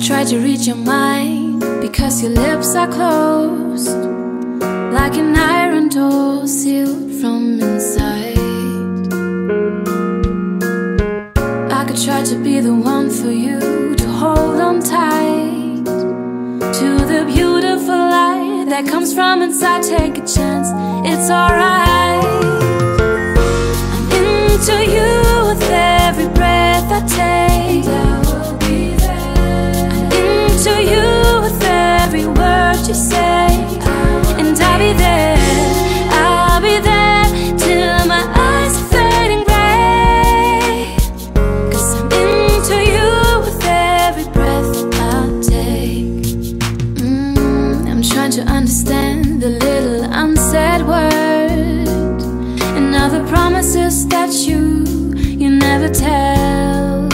to read your mind because your lips are closed like an iron door sealed from inside. I could try to be the one for you to hold on tight to the beautiful light that comes from inside. Take a chance, it's alright. To understand the little unsaid words and the promises that you you never tell.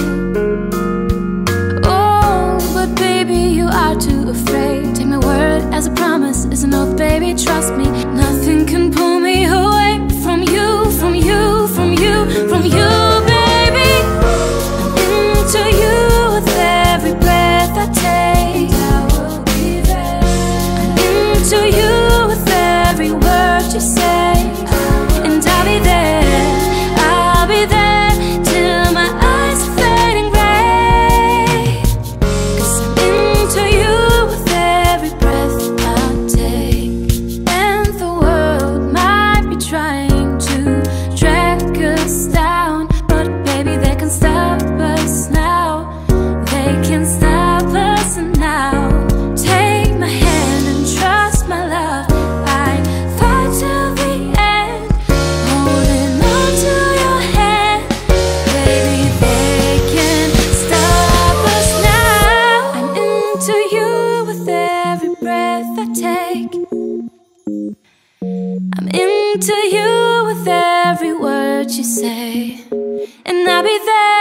Oh, but baby, you are too afraid. Take my word as a promise, is an oath, baby. Trust me, trying to drag us down. But baby, they can stop us now. They can stop us now. Take my hand and trust my love. I fight till the end. Holding on to your hand. Baby, they can stop us now. I'm into you with every breath I take. I'm you with every word you say. And I'll be there.